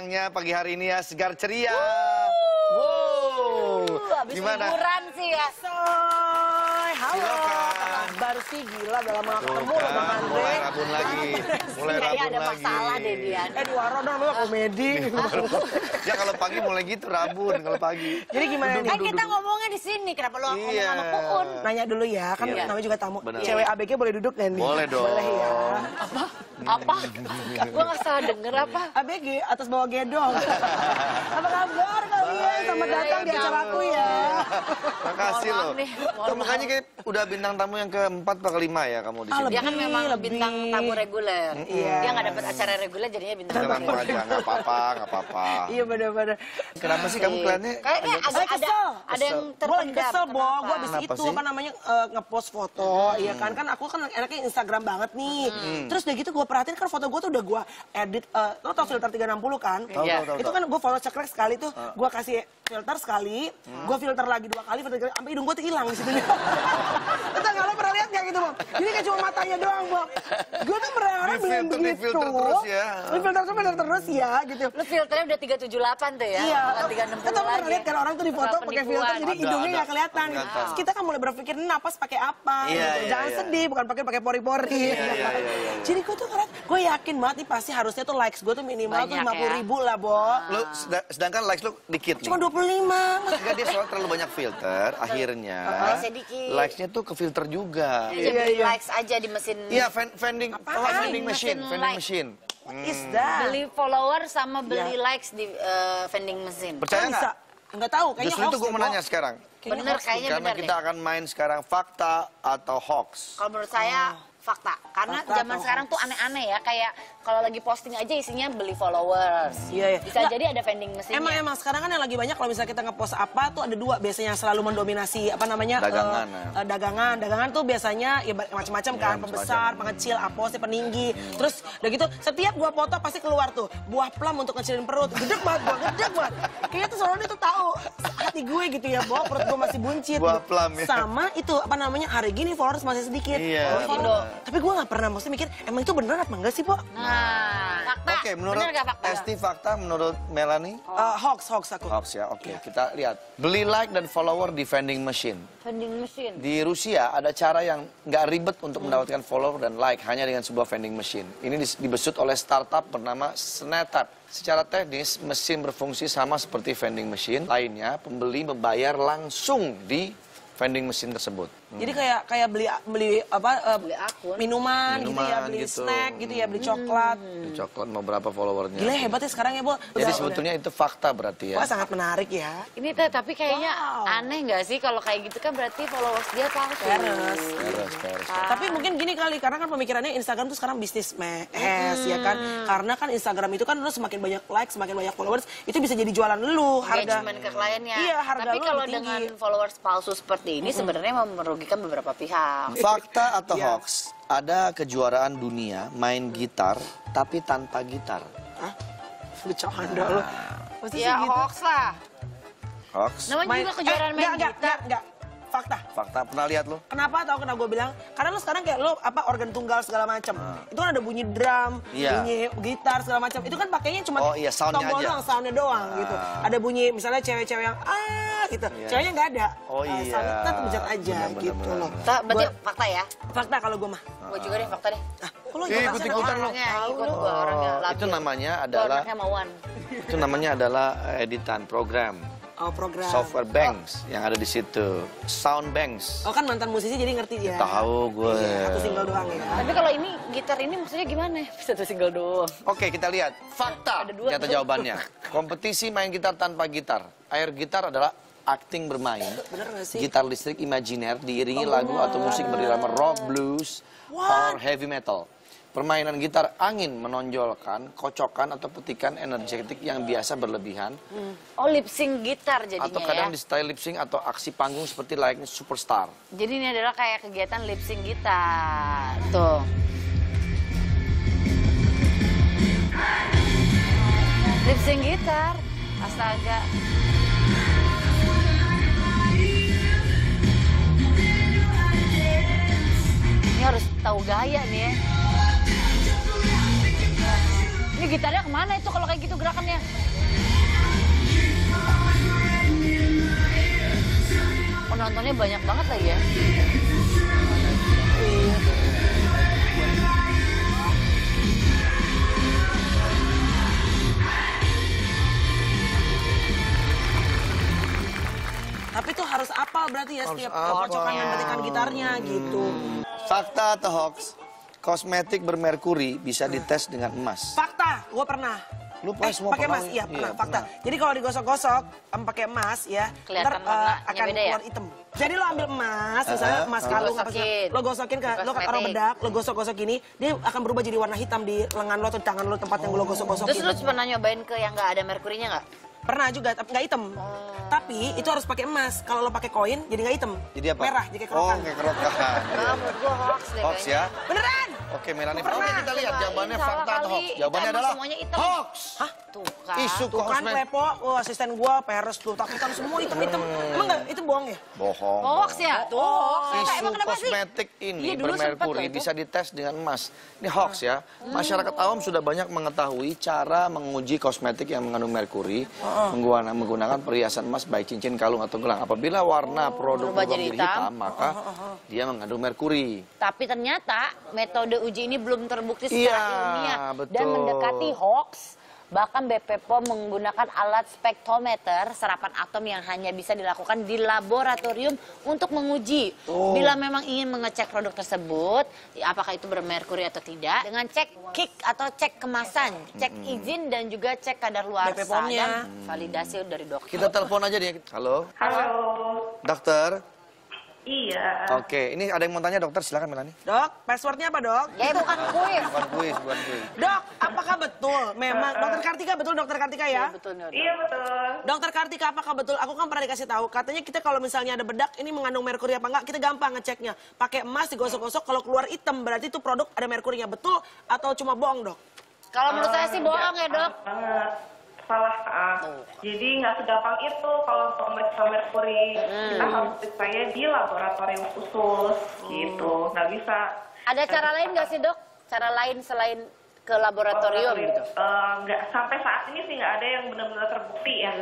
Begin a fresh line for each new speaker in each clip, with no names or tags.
senangnya pagi hari ini ya segar ceria. Wow.
Habis liburan sih ya.
Soy, halo. Baru sih gila udah lama gak ketemu loh Bang
kan,
Andre.
mulai rabun lagi. Mulai
Kayaknya
rabun
ada
lagi.
masalah deh dia.
Eh di Waro dong lu komedi.
Ya kalau pagi mulai gitu rabun kalau pagi.
Jadi gimana nih?
Kan kita ngomongnya di sini, kenapa lo ngomong
Iya.
sama Puun?
Nanya dulu ya, kan
Iya.
namanya juga tamu. Cewek ABG boleh duduk gak nih?
Boleh dong.
Boleh ya.
Apa? Gue gak salah denger apa?
ABG atas bawah gedong. Apa kabar kalian? Selamat datang di acaraku ya.
Makasih loh.
nih, mohon
Tuh, makanya kayak udah bintang tamu yang keempat atau kelima ya kamu di
Ah,
sini.
Dia kan memang
lebih.
bintang tamu reguler.
Iya.
Dia gak dapet acara reguler jadinya bintang tamu reguler.
aja, nggak apa-apa, nggak apa-apa.
Iya bener-bener.
Kenapa sih kamu kelihatannya
Kayaknya
agak-
ada,
kesel.
ada yang
Gue lagi
terpendam.
kesel, Bo. Gue abis
Kenapa
itu,
sih?
Apa namanya, eh, ngepost foto, iya kan. Kan aku kan anaknya Instagram banget nih. Terus udah gitu gue perhatiin kan foto gue tuh udah gue edit, eh, lo tau filter 360 kan?
Tahu,
Iya.
tahu, tahu,
Itu kan gue follow cekrek sekali tuh,
Ah.
gue kasih filter sekali,
Hmm.
gue filter lagi dua kali, filter sampai hidung gue tuh hilang di situ. Kita nggak pernah lihat nggak gitu, Bob? Jadi kayak cuma matanya doang, Bob. Gue tuh berharap
Di
dengan
filter, di
begitu.
filter terus ya.
Di filter terus, filter terus ya, gitu.
Lu filternya udah 378 tuh ya?
Iya,
Bukan
kita
360
pernah
lagi.
lihat kan orang tuh di foto pakai filter, jadi hidungnya nggak kelihatan. Terus kita kan mulai berpikir, "Ini napas pakai apa?
Iya,
gitu.
iya,
Jangan
iya.
sedih, bukan pakai pakai pori-pori.
Iya, iya, iya, iya.
Jadi gue tuh ngeliat, gue yakin banget nih pasti harusnya tuh likes gue tuh minimal tuh
Banyak
50
ya.
ribu lah, Bo.
Lu seda- sedangkan likes lu dikit nih.
Cuma 25.
Enggak dia soal terlalu banyak filter, akhirnya
likes-nya
tuh ke filter juga.
Jadi
Iya,
beli
iya.
likes aja di mesin.
Iya, ven- vending, oh, vending machine,
Mesin
vending
like.
machine.
What is that?
Beli follower sama beli
Iya.
likes di eh, vending mesin.
Percaya nggak?
Enggak tahu, kayaknya
Justru itu
hoax
gue
deh,
mau
Bo.
nanya sekarang.
Kayaknya
Bener,
hoax
kayaknya
Karena
bener
kita
deh.
akan main sekarang fakta atau hoax.
Kalau menurut saya fakta. Karena
Fakta
zaman sekarang
hoax?
tuh aneh-aneh ya. Kayak kalau lagi posting aja isinya beli followers.
Iya, iya.
Bisa
Nggak,
jadi ada vending mesinnya.
Emang emang sekarang kan yang lagi banyak kalau misalnya kita ngepost apa tuh ada dua biasanya yang selalu mendominasi apa namanya
Dagangan,
eh,
ya.
eh, dagangan dagangan tuh biasanya ya macam-macam
Ya,
kan pembesar pengecil apos peninggi terus udah gitu setiap gua foto pasti keluar tuh buah plum untuk ngecilin perut gede banget gua gede banget kayaknya tuh soalnya tuh tahu hati gue gitu ya bahwa perut gua masih buncit
Buah
gitu.
plum, ya.
sama itu apa namanya hari gini followers masih sedikit
Iya, benar.
Tapi gua nggak pernah maksudnya mikir emang itu bener apa enggak sih po
Nah, fakta.
Oke, menurut
Bener gak fakta?
Esti fakta, menurut Melanie
Eh, hoax hoax aku
hoax ya. Oke, kita lihat. Beli like dan follower di vending machine.
Vending mesin.
Di Rusia ada cara yang nggak ribet untuk mendapatkan follower dan like hanya dengan sebuah vending machine. Ini dibesut oleh startup bernama Snapchat. Secara teknis, mesin berfungsi sama seperti vending machine lainnya. Pembeli membayar langsung di vending machine tersebut.
Jadi kayak kayak beli beli apa eh,
Beli akun.
minuman, gitu ya,
Minuman
beli
gitu.
snack gitu ya, beli coklat.
Di coklat mau berapa followernya.
Gila hebat ya sekarang ya, Bu.
Jadi
Udah-
sebetulnya itu fakta berarti ya.
Wah, sangat menarik ya.
Ini tapi kayaknya
Wow.
aneh nggak sih kalau kayak gitu kan berarti followers dia palsu.
Peres.
Beres, beres.
Tapi mungkin gini kali karena kan pemikirannya Instagram tuh sekarang bisnis mes ya kan. Karena kan Instagram itu kan lu semakin banyak like, semakin banyak followers, itu bisa jadi jualan lu harga.
engagement ke kliennya.
Iya, harga
Tapi kalau dengan followers palsu seperti ini sebenarnya merugikan beberapa pihak.
Fakta atau
Iya.
hoax? Ada kejuaraan dunia main gitar tapi tanpa gitar.
Hah? Bercanda lu. Pasti sih
Ya
gitu.
hoax lah.
Hoax?
Namanya
Main-
juga kejuaraan
eh,
main
enggak,
gitar.
enggak, enggak. Fakta.
Fakta pernah lihat lo?
Kenapa tau kenapa gue bilang? Karena lu sekarang kayak lu apa organ tunggal segala macam. Itu kan ada bunyi drum,
Ah. Iya.
bunyi gitar segala macam. Itu kan pakainya cuma
Oh, iya, soundnya
tombol
aja.
doang, soundnya doang
Ah.
gitu. Ada bunyi misalnya cewek-cewek yang ah gitu.
Iya.
Ceweknya nggak ada.
Oh,
Eh,
iya.
soundnya tetap bejat aja
Benar, benar,
gitu
benar.
loh.
Ta- Berarti
Gua-
fakta ya?
fakta kalau gue mah.
Gue juga deh fakta deh.
Ah,
Ih,
jangan
ikut-ikutan
kasih-
lu.
Orangnya ikut gue orangnya.
Oh, itu namanya adalah itu namanya adalah editan program
Oh program.
software banks yang ada di situ. Sound banks.
Oh kan mantan musisi jadi ngerti dia.
Tahu gue.
Iya, Satu single doang ya.
Tapi kalau ini gitar ini maksudnya gimana? Satu single doang.
Oke, kita lihat fakta.
Ada dua.
Ternyata jawabannya. Kompetisi main gitar tanpa gitar. Air gitar adalah acting bermain.
Bener gak sih?
Gitar listrik imajiner diiringi
Oh,
lagu atau musik berirama rock, blues,
What?
or heavy metal. Permainan gitar angin menonjolkan kocokan atau petikan energetik yang biasa berlebihan
Oh lip sync gitar jadinya
atau kadang
ya.
di style lip sync atau aksi panggung seperti layaknya superstar.
Jadi ini adalah kayak kegiatan lip sync gitar. Tuh. Lip sync gitar. Astaga. Harus tahu gaya nih ya. Ini gitarnya ke mana itu kalau kayak gitu gerakannya? Penontonnya banyak banget lagi ya.
Tapi tuh harus apal berarti ya
Harus
setiap
apal.
kocokan dan petikan gitarnya gitu.
Fakta atau hoax? Kosmetik bermerkuri bisa dites dengan emas.
Fakta, gue pernah.
Lu pernah
Eh,
semua
pakai emas, iya
Iya,
pernah, fakta.
pernah.
Jadi kalau digosok-gosok, em, pakai emas ya,
Kelihatan
ntar,
warnanya
akan
beda ya?
keluar hitam. Jadi lo ambil emas, misalnya
Eh,
emas
eh.
kalung,
Lo
apa lo gosokin ke, lo
Kosmetik.
taruh bedak, lo gosok-gosok gini, dia akan berubah jadi warna hitam di lengan lo atau di tangan lo tempat yang lo gosok-gosokin.
Terus lu pernah nyobain ke yang nggak ada merkurinya nggak?
Pernah juga, tapi nggak hitam. Tapi itu harus pakai emas. Kalau lo pakai koin, jadi nggak hitam.
Jadi apa?
Merah, jadi kayak
Oh,
kerokan.
kayak kerokan.
Ah, menurut gua hoax deh
Hoax ya?
Beneran?
Oke, Melani.
Pernah.
Oke, kita lihat jawabannya fakta atau hoax. Jawabannya adalah
hitam.
hoax.
Hah?
Tuh kan.
Isu
Tuh kan
kosmetik.
Klepo, oh asisten gua peres tuh, takutan semua hitam-hitam. Emang nggak, itu bohong ya?
Bohong.
Hoax ya? Tuh hoax.
Isu kosmetik ini
sempet
bermerkuri bisa dites dengan emas. Ini hoax ya. Masyarakat awam sudah banyak mengetahui cara menguji kosmetik yang mengandung merkuri menggunakan, menggunakan perhiasan emas baik cincin, kalung atau gelang. Apabila warna produk
berubah jadi hitam.
hitam, maka dia mengandung merkuri.
Tapi ternyata metode uji ini belum terbukti secara
Iya,
ilmiah dan
betul.
mendekati hoax. Bahkan BP POM menggunakan alat spektrometer serapan atom yang hanya bisa dilakukan di laboratorium untuk menguji.
Oh.
Bila memang ingin mengecek produk tersebut, apakah itu bermerkuri atau tidak, dengan cek kick atau cek kemasan, cek izin dan juga cek kadar luar dan validasi dari dokter.
Kita telepon aja dia. Halo,
Halo.
dokter.
Iya.
Oke, ini ada yang mau tanya dokter, silakan Melani.
Dok, passwordnya apa dok?
Ya bukan kuis.
Bukan kuis, bukan kuis.
Dok, apakah betul memang dokter Kartika betul dokter Kartika ya?
Betul nih.
Iya betul.
Dokter Kartika apakah betul? Aku kan pernah dikasih tahu katanya kita kalau misalnya ada bedak ini mengandung merkuri apa enggak kita gampang ngeceknya. Pakai emas digosok-gosok kalau keluar hitam berarti itu produk ada merkurinya betul atau cuma bohong dok?
Kalau menurut saya sih bohong ya dok.
Salah. ah. Jadi nggak segampang itu kalau untuk memeriksa merkuri. Kita harus percaya di laboratorium khusus gitu. Nggak bisa.
Ada cara lain nggak sih dok? Cara lain selain ke laboratorium gitu?
Eh, nggak sampai saat ini sih nggak ada yang benar-benar terbukti ya.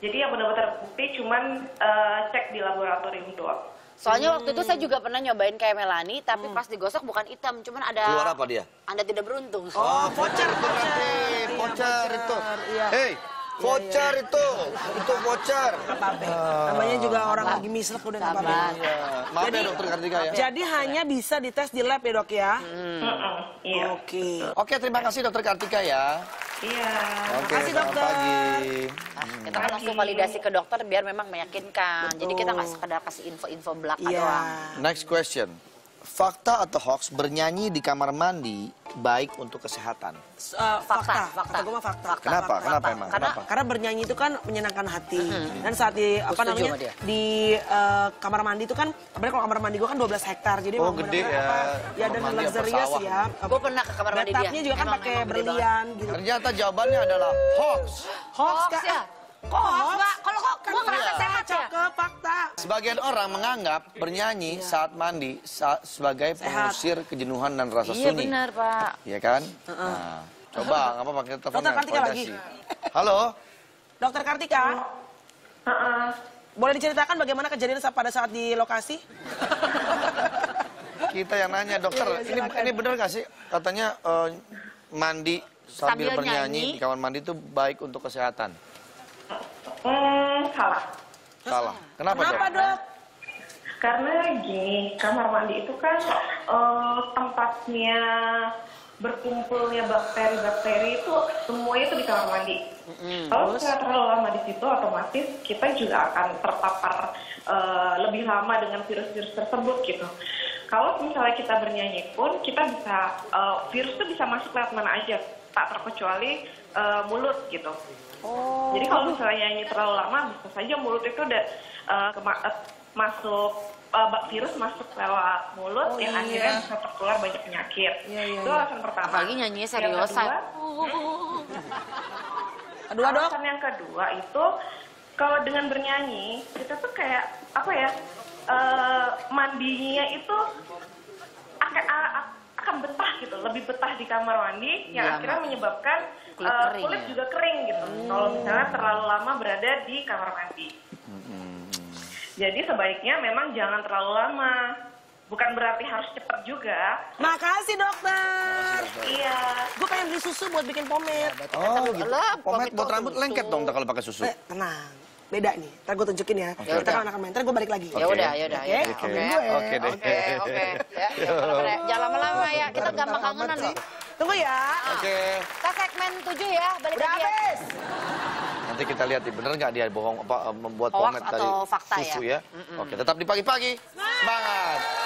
Jadi yang benar-benar terbukti cuman eh, cek di laboratorium doang.
Soalnya waktu itu saya juga pernah nyobain kayak Melani, tapi pas digosok bukan hitam, cuman ada...
Keluar apa dia?
Anda tidak beruntung.
Oh, voucher,
itu berarti
Iya,
voucher itu.
Iya.
Hei, voucher itu, itu voucher.
Apa-apa. Namanya juga orang lagi mislek udah nggak apa-apa.
Sabar.
Iya, maaf ya dokter Kartika ya.
Jadi hanya bisa dites di lab ya dok ya?
Iya.
Oke.
Oke, terima kasih dokter Kartika ya.
Iya.
Oke,
Makasih,
selamat
dokter.
pagi.
Nah, kita kan langsung validasi ke dokter biar memang meyakinkan. Jadi kita nggak sekedar kasih info-info belaka
Iya.
doang.
Next question. Fakta atau hoax bernyanyi di kamar mandi baik untuk kesehatan?
Eh, fakta,
Fakta, fakta.
Kata gue mah fakta.
Kenapa?
Fakta.
Kenapa emang?
Karena,
Kenapa?
karena bernyanyi itu kan menyenangkan hati. Dan saat di apa namanya di eh, kamar mandi itu kan, apalagi kalau kamar mandi gue kan 12 hektar, jadi
Oh, gede ya.
apa, ya dan
Kamar mandi apa
luxurious ya.
Gue pernah ke kamar mandi dia.
Juga kan pakai berlian gitu.
Ternyata jawabannya adalah hoax.
Hoax,
Hoax
Kak.
ya? Kok hoax, Pak? Kalau kok
Kan
gue ngerasa
fakta,
sehat ya?
cakep, fakta.
Sebagian orang menganggap bernyanyi saat mandi sa- sebagai pengusir kejenuhan dan rasa
Iya
sunyi.
benar Pak.
Iya kan? Nah, coba nggak apa-apa kita telepon
Dokter Kartika lagi.
Halo.
Dokter Kartika,
Heeh.
boleh diceritakan bagaimana kejadian saat- pada saat di lokasi?
Kita yang nanya dokter,
Iya, iya,
ini ini benar gak sih katanya eh, mandi sambil,
Sambil
bernyanyi
nyanyi.
di kamar mandi itu baik untuk kesehatan?
Hmm, salah.
Salah. Kenapa,
Kenapa
dok?
dok?
Karena gini, kamar mandi itu kan eh, tempatnya berkumpulnya bakteri-bakteri itu semuanya itu di kamar mandi. Kalau kita terlalu lama di situ, otomatis kita juga akan terpapar eh, lebih lama dengan virus-virus tersebut gitu. Kalau misalnya kita bernyanyi pun, kita bisa eh, virus itu bisa masuk lewat mana aja, tak terkecuali eh, mulut gitu. Jadi kalau misalnya nyanyi terlalu lama, bisa saja mulut itu udah kema- eh, masuk bak- virus masuk lewat mulut
Oh,
yang
iya.
akhirnya bisa tertular banyak penyakit.
Iya, iya,
itu
iya.
alasan pertama.
Apalagi nyanyinya
Yang
seriosan.
kedua, alasan yang kedua itu kalau dengan bernyanyi kita tuh kayak apa ya mandinya itu akan betah gitu, lebih betah di kamar mandi yang
Lama.
akhirnya menyebabkan
Kulit
eh,
kering
kulit
ya?
juga kering gitu. Kalau misalnya terlalu lama berada di kamar mandi. Jadi sebaiknya memang jangan terlalu lama. Bukan berarti harus cepat juga.
Makasih dokter.
Iya.
Gue pengen beli susu buat bikin pomade.
Oh, gitu.
Alah,
Pomade
pomade
buat rambut lengket dong kalau pakai susu.
Eh, tenang. Beda nih. Ntar gue tunjukin ya.
Oke.
Kita kan akan main. Ntar gue balik lagi.
Ya
Oke.
udah, ya udah,
Oke,
ya udah.
oke.
Oke.
Oke deh.
oke, oke. Ya, jangan lama-lama, ya. Kita
Bentar,
gampang
bentar
kangenan loh.
Tunggu ya.
Oke.
Kita segmen 7 ya, balik
Udah
lagi ya.
habis.
Nanti kita lihat nih, bener nggak dia bohong apa membuat
Hoax
pomade dari
atau fakta
susu
ya?
ya? Oke, tetap di pagi-pagi. Semangat.